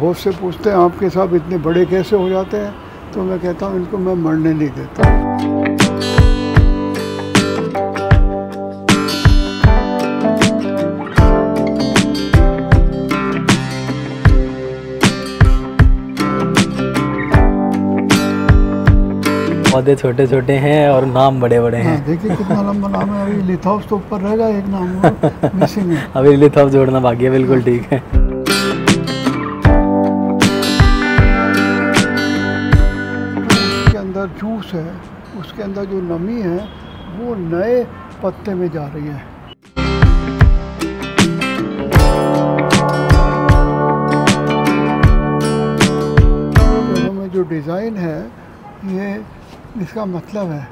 बहुत से पूछते हैं आपके साहब इतने बड़े कैसे हो जाते हैं? तो मैं कहता हूँ इनको मैं मरने नहीं देता। पौधे छोटे छोटे हैं और नाम बड़े बड़े हैं। हाँ देखिए कितना लंबा नाम है अभी लिथाउस तो ऊपर रहेगा एक नाम मिसिंग है। अभी लिथॉप जोड़ना बाकी है बिल्कुल ठीक है। अंदर जूस है, उसके अंदर जो नमी है, वो नए पत्ते में जा रही है। जो डिज़ाइन है, ये इसका मतलब है।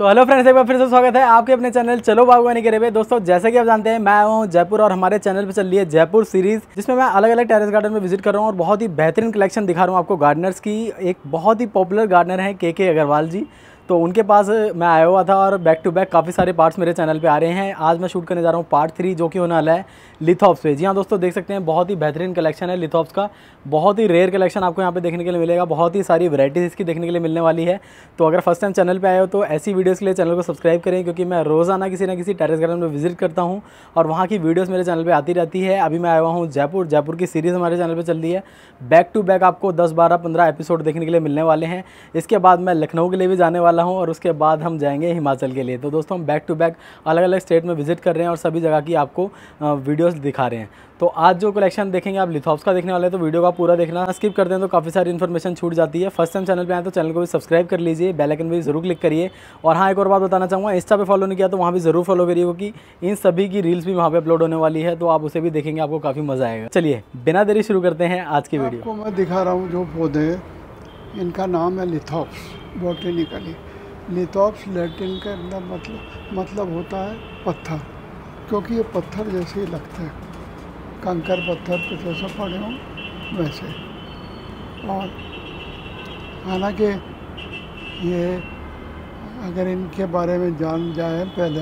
सो हेलो फ्रेंड्स एक बार फिर से स्वागत है आपके अपने चैनल चलो बागवानी करे हुए दोस्तों, जैसे कि आप जानते हैं, मैं हूँ जयपुर और हमारे चैनल पे चल रही है जयपुर सीरीज़ जिसमें मैं अलग अलग टेरेस गार्डन में विज़िट कर रहा हूँ और बहुत ही बेहतरीन कलेक्शन दिखा रहा हूँ आपको गार्डनर्स की। एक बहुत ही पॉपुलर गार्डनर है के के अग्रवाल जी। तो उनके पास मैं आया हुआ था और बैक टू बैक काफ़ी सारे पार्ट्स मेरे चैनल पे आ रहे हैं। आज मैं शूट करने जा रहा हूँ पार्ट थ्री जो कि होने वाला है लिथॉप्स पे। जी हाँ दोस्तों, देख सकते हैं, बहुत ही बेहतरीन कलेक्शन है लिथॉप्स का। बहुत ही रेयर कलेक्शन आपको यहाँ पे देखने के लिए मिलेगा। बहुत ही सारी वैरायटीज़ इसकी देखने के लिए मिलने वाली है। तो अगर फ़र्स्ट टाइम चैनल पर आए हो तो ऐसी वीडियोज़ के लिए चैनल को सब्सक्राइब करें, क्योंकि मैं रोज़ाना किसी ना किसी टेरेस गार्डन में विज़िट करता हूँ और वहाँ की वीडियोज़ मेरे चैनल पर आती रहती है। अभी मैं आया हूँ जयपुर। जयपुर की सीरीज़ हमारे चैनल पर चल रही है। बैक टू बैक आपको दस, बारह, पंद्रह एपिसोड देखने के लिए मिलने वाले हैं। इसके बाद मैं लखनऊ के लिए भी जाने हूँ और उसके बाद हम जाएँगे हिमाचल के लिए। तो दोस्तों हम बैक टू बैक अलग अलग स्टेट में विज़िट कर रहे हैं और सभी जगह की आपको वीडियोस दिखा रहे हैं। तो आज जो कलेक्शन देखेंगे आप लिथॉप्स का देखने वाले हैं तो वीडियो का पूरा देखना। स्किप करते हैं तो काफ़ी सारी इन्फॉर्मेशन छूट जाती है। फ़र्स्ट टाइम चैनल पे आए तो चैनल को भी सब्सक्राइब कर लीजिए बेल आइकन भी ज़रूर क्लिक करिए। और हाँ एक और बात बताना चाहूँगा इंस्टा पे फॉलो नहीं किया तो वहाँ भी ज़रूर फॉलो करिए क्योंकि इन सभी की रील्स भी वहाँ पे अपलोड होने वाली है तो आप उसे भी देखेंगे आपको काफ़ी मज़ा आएगा। चलिए बिना देरी शुरू करते हैं आज की वीडियो मैं दिखा रहा हूँ जो पौधे इनका नाम है लिथॉप्स बॉटेनिकली लिथॉप्स लैटिन के अंदर मतलब मतलब होता है पत्थर, क्योंकि ये पत्थर जैसे ही लगते हैं। कंकर पत्थर पे जैसे पड़े हों, वैसे। और हालाँकि ये अगर इनके बारे में जान जाए पहले,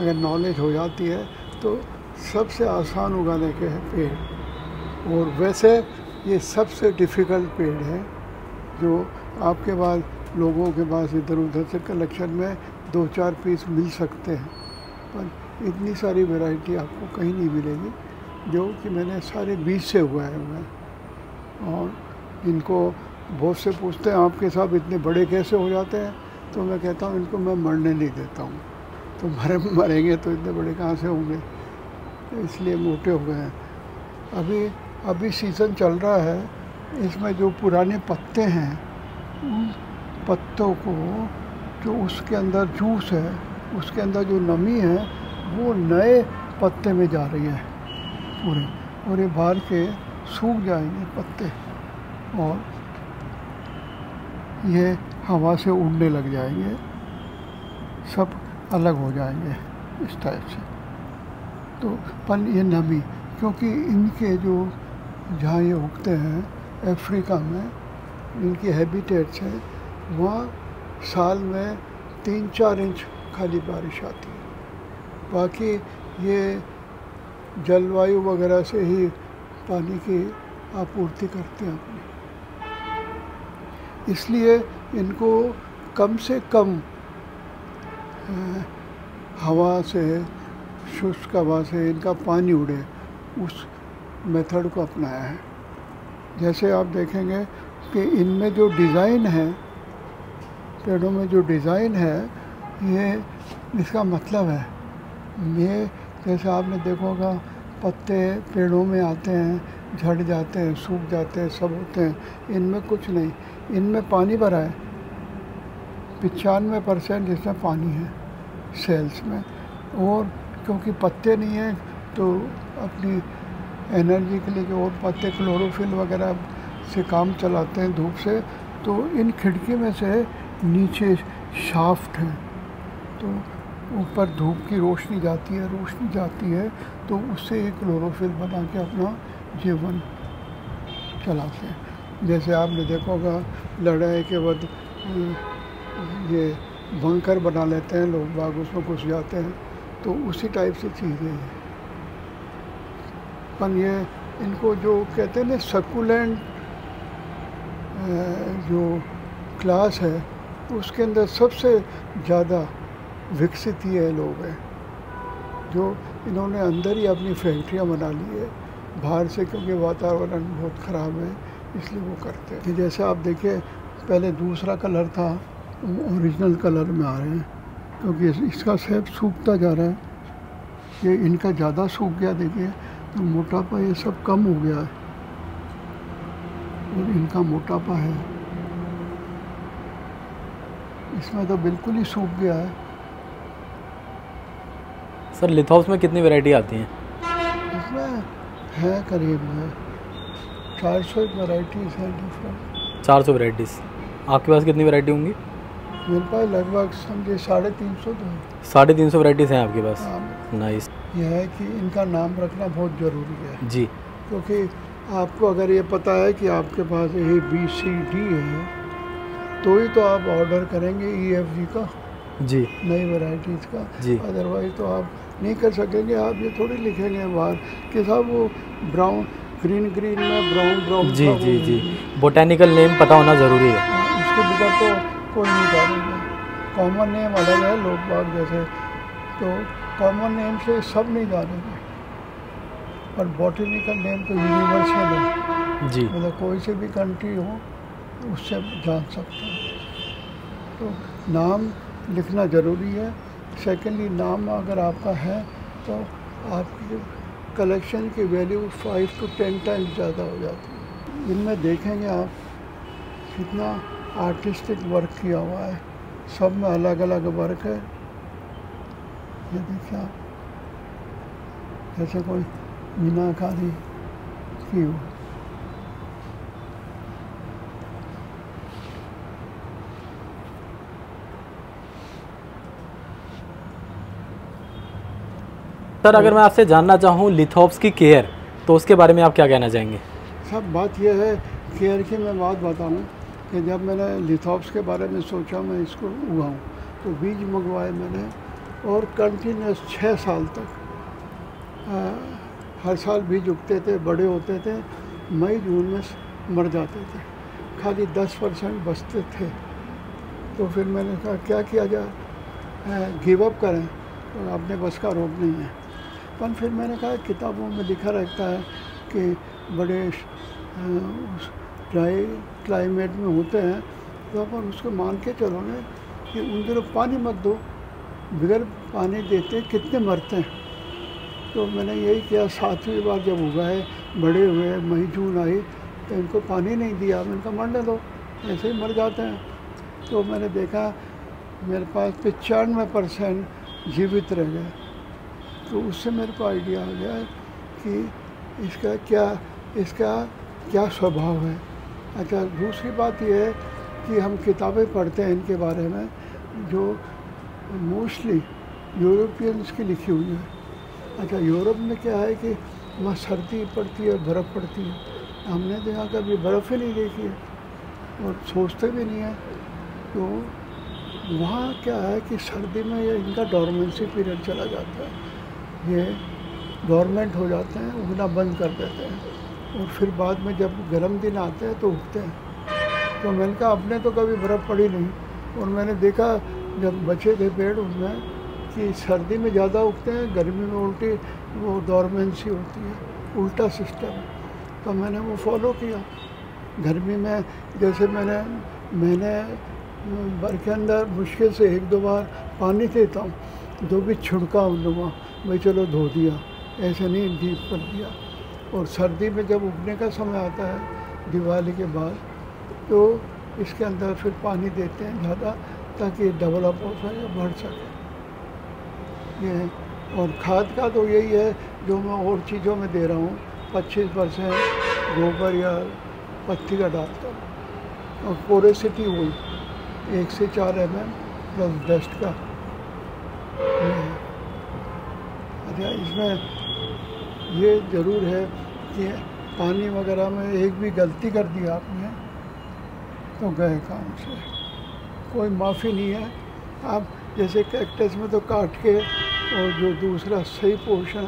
अगर नॉलेज हो जाती है तो सबसे आसान उगाने के हैं पेड़। और वैसे ये सबसे डिफ़िकल्ट पेड़ है, जो आपके पास लोगों के पास इधर उधर से कलेक्शन में दो चार पीस मिल सकते हैं। पर इतनी सारी वैरायटी आपको कहीं नहीं मिलेगी, जो कि मैंने सारे बीज से उगाए हुए हैं। और इनको बहुत से पूछते हैं, आपके साहब इतने बड़े कैसे हो जाते हैं? तो मैं कहता हूँ, इनको मैं मरने नहीं देता हूँ। तो मरे, मरेंगे तो इतने बड़े कहाँ से होंगे? इसलिए मोटे हो गए हैं। अभी अभी सीज़न चल रहा है, इसमें जो पुराने पत्ते हैं उन पत्तों को जो उसके अंदर जूस है, उसके अंदर जो नमी है, वो नए पत्ते में जा रही है पूरे। और ये बाहर के सूख जाएँगे पत्ते। और ये हवा से उड़ने लग जाएँगे। सब अलग हो जाएँगे इस टाइप से। तो पर ये नमी, क्योंकि इनके जो जहाँ ये उगते हैं अफ्रीका में इनकी हैबिटेट्स हैं, वहाँ साल में तीन चार इंच खाली बारिश आती है। बाकी ये जलवायु वगैरह से ही पानी की आपूर्ति करते हैं अपनी। इसलिए इनको कम से कम हवा से, शुष्क हवा से इनका पानी उड़े, उस मेथड को अपनाया है। जैसे आप देखेंगे कि इनमें जो डिज़ाइन है, पेड़ों में जो डिज़ाइन है, ये इसका मतलब है। ये जैसे आपने देखा होगा, पत्ते पेड़ों में आते हैं, झड़ जाते हैं, सूख जाते हैं, सब होते हैं। इनमें कुछ नहीं। इनमें पानी भरा है। पचानवे परसेंट इसमें पानी है सेल्स में। और क्योंकि पत्ते नहीं हैं तो अपनी एनर्जी के लिए और पत्ते क्लोरोफिल वगैरह से काम चलाते हैं धूप से तो इन खिड़की में से नीचे शाफ्ट हैं। तो ऊपर धूप की रोशनी जाती है, रोशनी जाती है तो उससे एक क्लोरोफिल बना के अपना जीवन चलाते हैं। जैसे आपने देखा होगा, लड़ाई के बाद ये बंकर बना लेते हैं, लोग बाग उसमें घुस जाते हैं तो उसी टाइप से चीज़ें हैं। पर ये इनको जो कहते हैं ना, सकुलेंट जो क्लास है, उसके अंदर सबसे ज़्यादा विकसित ये लोग हैं, जो इन्होंने अंदर ही अपनी फैक्ट्रियाँ बना ली है। बाहर से क्योंकि वातावरण बहुत ख़राब है, इसलिए वो करते हैं। जैसे आप देखिए, पहले दूसरा कलर था ओरिजिनल कलर में आ रहे हैं, क्योंकि इसका सेब सूखता जा रहा है। ये इनका ज़्यादा सूख गया, देखिए तो मोटापा ये सब कम हो गया है। और इनका मोटापा है। इसमें तो बिल्कुल ही सूख गया है। सर लिथॉप्स में कितनी वैरायटी आती हैं? इसमें है करीब चार सौ वैराइटीज़ हैं डिफरेंट चार सौ वैराइटीज़ आपके पास कितनी वैरायटी होंगी? मेरे पास लगभग समझे साढ़े तीन सौ तो है। साढ़े तीन सौ वैराइटीज़ हैं आपके पास। हाँ, नाइस। यह है कि इनका नाम रखना बहुत ज़रूरी है। जी। क्योंकि आपको अगर ये पता है कि आपके पास ए बी सी डी है तो ही तो आप ऑर्डर करेंगे ई एफ़ जी का जी। नई वैरायटीज़ का। जी। अदरवाइज़ तो आप नहीं कर सकेंगे आप ये थोड़ी लिखेंगे बाहर कि साहब वो ब्राउन ग्रीन ग्रीन में ब्राउन ब्राउन जी जी जी। बोटेनिकल नेम पता होना ज़रूरी है। उसके बगैर तो कोई नहीं जानेगा। कॉमन नेम अलग है लोग बाग जैसे तो कॉमन नेम से सब नहीं जानेंगे। पर बॉटनिकल नेम तो यूनिवर्सल है। जी। मतलब कोई से भी कंट्री हो उससे जान सकते हैं। तो नाम लिखना ज़रूरी है। सेकेंडली नाम अगर आपका है तो आपकी कलेक्शन की value five to ten times ज़्यादा हो जाती है। इनमें देखेंगे आप कितना आर्टिस्टिक वर्क किया हुआ है। सब में अलग अलग वर्क है। ये देखिए आप। जैसे कोई मीनाकारी की सर अगर मैं आपसे जानना चाहूँ लिथोप्स की केयर तो उसके बारे में आप क्या कहना चाहेंगे? सब बात यह है केयर की मैं बात बताऊँ कि जब मैंने लिथॉप्स के बारे में सोचा मैं इसको उगाऊँ तो बीज मंगवाए मैंने और कंटिन्यूस छः साल तक आ, हर साल बीज उगते थे, बड़े होते थे, मई, जून में मर जाते थे। खाली दस परसेंट बचते थे। तो फिर मैंने कहा, क्या किया जाए गिव अप करें? तो अपने बस का रोग नहीं है। पर फिर मैंने कहा, किताबों में लिखा रहता है कि बड़े ड्राई क्लाइमेट में होते हैं तो अपन उसको मान के चलो ना कि उन दिनों पानी मत दो। बगैर पानी देते कितने मरते हैं? तो मैंने यही किया, सातवीं बार जब उगाए बड़े हुए मई, जून आई तो इनको पानी नहीं दिया, मैंने कहा, मरने दो, ऐसे ही मर जाते हैं। तो मैंने देखा, मेरे पास पचानवे परसेंट जीवित रह गए। तो उससे मेरे को आइडिया आ गया कि इसका क्या इसका क्या स्वभाव है। अच्छा दूसरी बात यह है कि हम किताबें पढ़ते हैं इनके बारे में, जो मोस्टली यूरोपियंस की लिखी हुई है। अच्छा यूरोप में क्या है कि वहाँ सर्दी पड़ती है, बर्फ़ पड़ती है। हमने तो यहाँ कभी बर्फ़ ही नहीं देखी है और सोचते भी नहीं है। तो वहाँ क्या है कि सर्दी में ये इनका डॉर्मेंसी पीरियड चला जाता है। ये गवर्नमेंट हो जाते हैं, उगना बंद कर देते हैं और फिर बाद में जब गर्म दिन आते हैं तो उगते हैं। तो मैंने कहा अपने तो कभी बर्फ़ पड़ी नहीं। और मैंने देखा, जब बचे थे पेड़ उनमें कि सर्दी में ज़्यादा उगते हैं, गर्मी में उल्टी, वो डॉर्मेंसी होती है, उल्टा सिस्टम तो मैंने वो फॉलो किया। गर्मी में जैसे मैंने मैंने भर के अंदर मुश्किल से एक दो बार पानी देता हूँ जो भी छिड़का लोगों भाई चलो धो दिया, ऐसे नहीं डीप कर दिया। और सर्दी में जब उगने का समय आता है, दिवाली के बाद तो इसके अंदर फिर पानी देते हैं ज़्यादा, ताकि डेवलप हो सके बढ़ सके। ये और खाद का तो यही है, जो मैं और चीज़ों में दे रहा हूँ, पच्चीस परसेंट गोबर या पत्ती का डालता हूँ। और पोरेसिटी हुई, एक से चार एम एम प्लस डस्ट का अच्छा इसमें ये ज़रूर है कि पानी वगैरह में एक भी गलती कर दी आपने तो गए काम से। कोई माफ़ी नहीं है। आप जैसे कैक्टस में तो काट के और जो दूसरा सही पोषण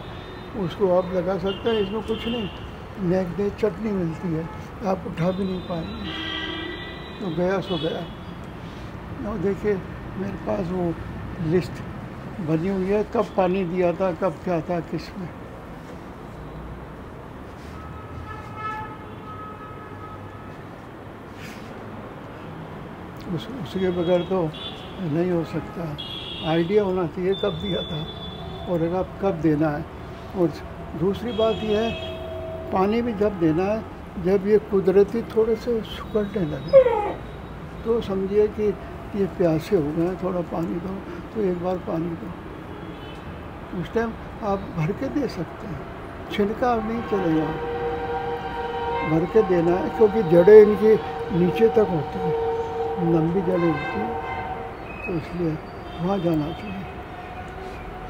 उसको आप लगा सकते हैं, इसमें कुछ नहीं। नेक डे चटनी मिलती है, आप उठा भी नहीं पाएँगे। तो गया सो गया। और देखिए, मेरे पास वो लिस्ट बनी हुई है, कब पानी दिया था, कब क्या था किसमें उस, उसके बगैर तो नहीं हो सकता। आइडिया होना चाहिए कब दिया था और अब कब देना है। और दूसरी बात यह है, पानी भी जब देना है, जब ये कुदरती थोड़े से सुकड़ने लगे। तो समझिए कि ये प्यासे हो गए हैं, थोड़ा पानी दो तो एक बार पानी दो। उस टाइम आप भर के दे सकते हैं छिड़का नहीं चलेगा। भर के देना है, क्योंकि जड़ें इनकी नीचे तक होती हैं, लंबी जड़ें होती हैं तो इसलिए वहाँ जाना चाहिए।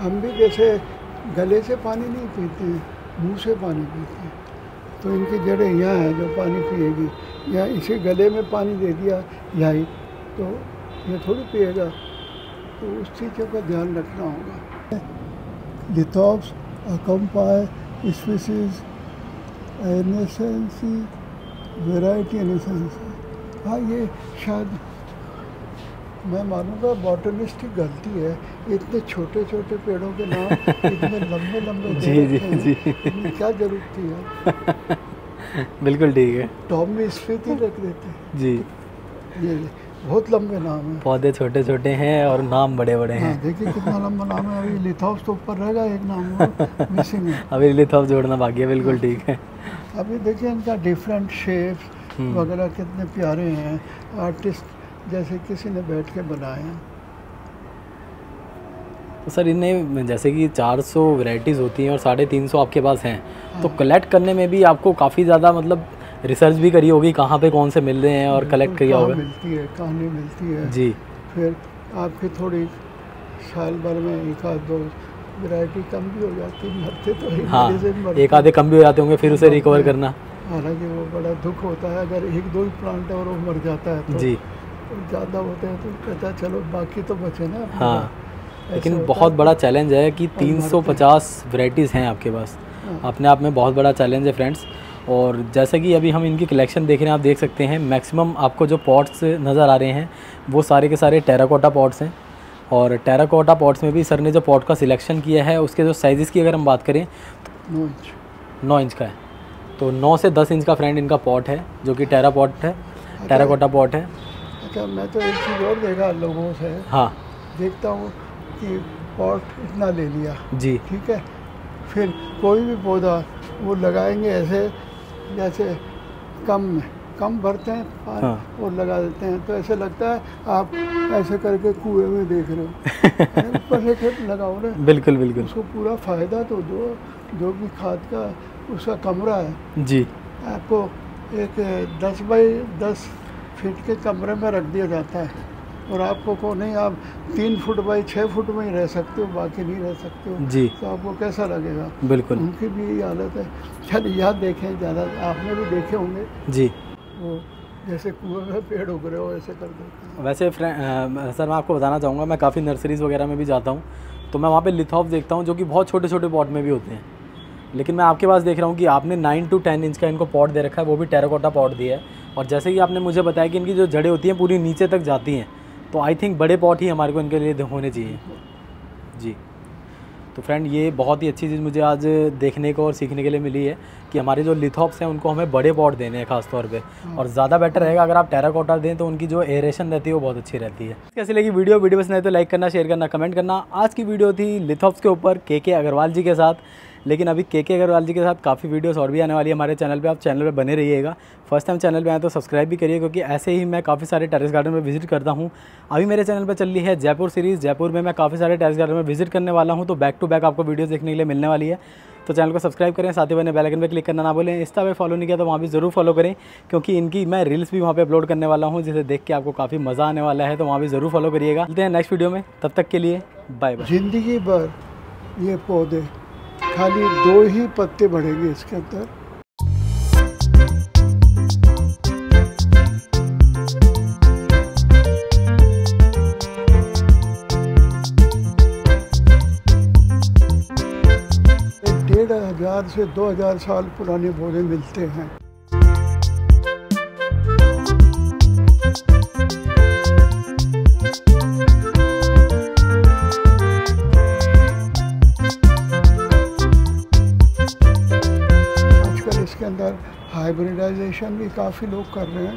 हम भी जैसे गले से पानी नहीं पीते मुँह से पानी पीते हैं। तो इनकी जड़ें यहाँ हैं जो पानी पिएगी। या इसे गले में पानी दे दिया, यही तो ये थोड़ी पिएगा। तो उस चीज़ों का ध्यान रखना होगा। लिथॉप्स अकम्पाई स्पीसीज एनेसेंसी वेराइटी एनेसेंसी हाँ ये शायद मैं मानूँगा बॉटनिस्ट की गलती है। इतने छोटे छोटे पेड़ों के नाम इतने लंबे लंबे जी जी जी। क्या ज़रूरत थी यार? बिल्कुल ठीक है। टॉप में स्फीति रख देते हैं। जी। ये बहुत लंबे नाम हैं। पौधे छोटे छोटे हैं और नाम बड़े बड़े हाँ। हैं देखिए कितना लंबा नाम है। अभी लिथॉप्स तो ऊपर रहेगा एक नाम मिसिंग है। अभी लिथॉप जोड़ना बाकी है बिल्कुल ठीक है। अभी देखिए इनका डिफरेंट शेप्स हम्म। वगैरह कितने प्यारे हैं। आर्टिस्ट जैसे किसी ने बैठ के बनाए तो सर इनमें जैसे कि 400 वैरायटीज़ होती हैं और साढ़े तीन सौ आपके पास हैं। तो हाँ। कलेक्ट करने में भी आपको काफ़ी ज़्यादा मतलब रिसर्च भी करी होगी कहाँ पे कौन से मिल रहे हैं और कलेक्ट किया होगा। मिलती है कहानी मिलती है। जी। फिर आपकी थोड़ी साल भर में एक आध दो वैरायटी कम भी हो जाती है मरते तो एक हाँ से एक आधे कम भी हो जाते होंगे फिर उसे रिकवर करना। हालाँकि वो बड़ा दुख होता है अगर एक दो ही प्लांट और वो मर जाता है तो। जी। ज़्यादा होते हैं तो कहता चलो बाकी तो बचे ना हाँ लेकिन बहुत बड़ा चैलेंज है कि और मरते 350 वैरायटीज़ हैं आपके पास। हाँ। अपने आप में बहुत बड़ा चैलेंज है फ्रेंड्स और जैसे कि अभी हम इनकी कलेक्शन देख रहे हैं आप देख सकते हैं मैक्सिमम आपको जो पॉट्स नज़र आ रहे हैं वो सारे के सारे टेराकोटा पॉट्स हैं। और टेराकोटा पॉट्स में भी सर ने जो पॉट का सिलेक्शन किया है उसके जो साइज़ की अगर हम बात करें नो इंच नौ इंच का है। तो नौ से दस इंच का फ्रेंड इनका पॉट है जो कि टेरा पॉट है टेराकोटा पॉट है। अच्छा मैं तो एक चीज़ और देखा लोगों से। हाँ। देखता हूँ कि पॉट इतना ले लिया। जी। ठीक है? फिर कोई भी पौधा वो लगाएँगे ऐसे जैसे कम में कम भरते हैं पानी हाँ। और लगा देते हैं। तो ऐसे लगता है आप ऐसे करके कुएँ में देख रहे हो। ऊपर खेत लगाओ रे बिल्कुल बिल्कुल। उसको पूरा फ़ायदा तो दो जो भी खाद का उसका कमरा है। जी। आपको एक दस बाई दस फीट के कमरे में रख दिया जाता है। और आपको को नहीं आप तीन फुट बाई छः फुट में ही रह सकते हो बाकी नहीं रह सकते हो। जी। तो आपको कैसा लगेगा? बिल्कुल। उनकी भी यही हालत है। चल यह देखें ज़्यादा आपने भी देखे होंगे। जी। वो जैसे कुएँ में पेड़ उग रहे हो ऐसे कर देते वैसे फ्रेंड सर मैं आपको बताना चाहूँगा मैं काफ़ी नर्सरीज़ वगैरह में भी जाता हूँ तो मैं वहाँ पे लिथॉफ देखता हूँ जो कि बहुत छोटे छोटे पॉट में भी होते हैं। लेकिन मैं आपके पास देख रहा हूँ कि आपने नाइन टू टेन इंच का इनको पॉट दे रखा है वो भी टेराकोटा पॉट दिया है। और जैसे कि आपने मुझे बताया कि इनकी जो जड़ें होती हैं पूरी नीचे तक जाती हैं तो आई थिंक बड़े पॉट ही हमारे को इनके लिए होने चाहिए। जी। तो फ्रेंड ये बहुत ही अच्छी चीज़ मुझे आज देखने को और सीखने के लिए मिली है कि हमारे जो लिथॉप्स हैं उनको हमें बड़े पॉट देने हैं खास तौर पे और ज़्यादा बेटर रहेगा अगर आप टेराकोटा दें तो उनकी जो एरेशन रहती है वो बहुत अच्छी रहती है। कैसी लगी वीडियो वीडियो पसंद आए तो लाइक करना शेयर करना कमेंट करना। आज की वीडियो थी लिथॉप्स के ऊपर के के अग्रवाल जी के साथ। लेकिन अभी के के अग्रवाल जी के साथ काफ़ी वीडियोस और भी आने वाली है हमारे चैनल पे। आप चैनल पे बने रहिएगा। फ़र्स्ट टाइम चैनल पे आए तो सब्सक्राइब भी करिए, क्योंकि ऐसे ही मैं काफ़ी सारे टेरिस गार्डन में विज़िट करता हूँ। अभी मेरे चैनल पर चल रही है जयपुर सीरीज़ जयपुर में मैं काफ़ी सारे टेरिस गार्डन में विज़िट करने वाला हूँ तो बैक टू बैक आपको वीडियोस देखने के लिए मिलने वाली है। तो चैनल को सब्सक्राइब करें, साथ ही बने बेल आइकन पे क्लिक करना ना बोलें इंस्टा पे फॉलो नहीं किया तो वहाँ भी ज़रूर फॉलो करें, क्योंकि इनकी मैं रील्स भी वहाँ पे अपलोड करने वाला हूँ, जिसे देख के आपको काफ़ी मज़ा आने वाला है तो वहाँ भी ज़रूर फॉलो करिएगा। मिलते हैं नेक्स्ट वीडियो में। तब तक के लिए बाय बाय ज़िंदगी भर ये पौधे खाली दो ही पत्ते बढ़ेंगे इसके अंदर। डेढ़ हज़ार से 2000 साल पुराने पौधे मिलते हैं। हाइब्रिडाइजेशन भी काफ़ी लोग कर रहे हैं।